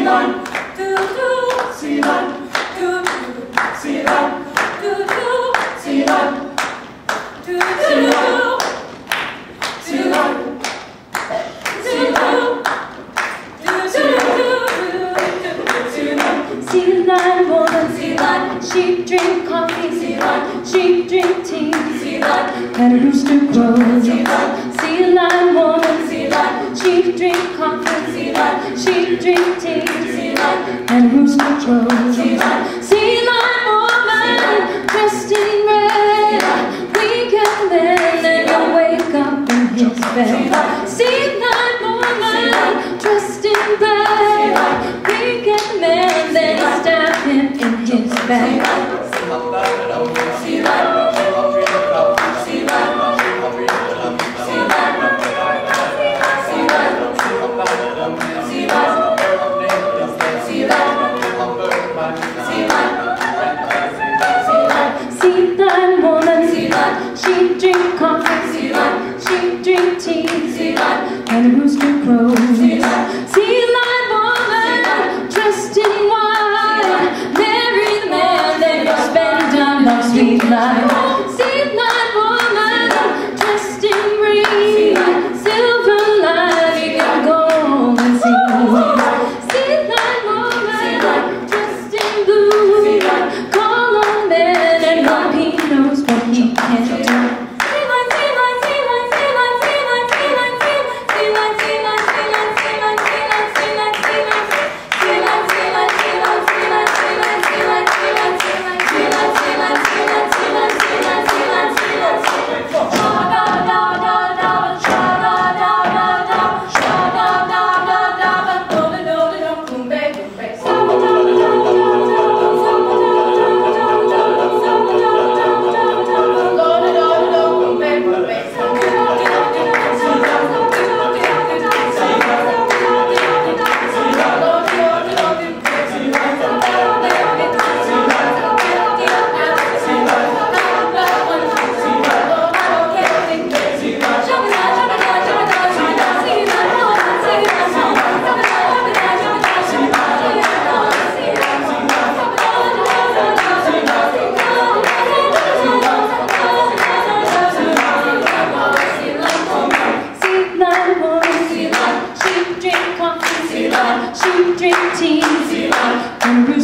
Sea Lion, doo doo, Sea Lion, doo doo, Sea Lion, doo doo, Sea Lion, doo doo, Sea Lion, Ceylon, Sea Lion woman, Sea Lion, she drink coffee, Sea Lion, she drink tea, Sea Lion, and a rooster crows. Sea Lion, Ceylon woman, she drink coffee, Sea Lion, she drink tea, Sea Lion, and a rooster crows. Sea Lion, Ceylon woman, dressed in red, we get then and wake up in his bed. Sea Lion oh woman, dressed in black, we men then stab him in his back. And a rooster crows.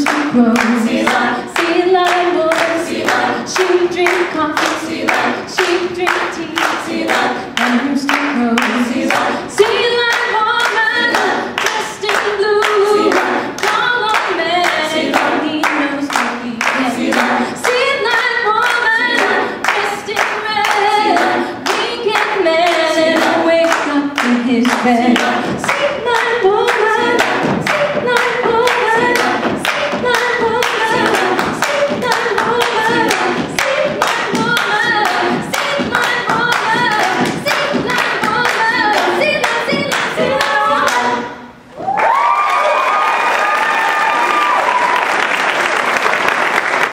Coffee, she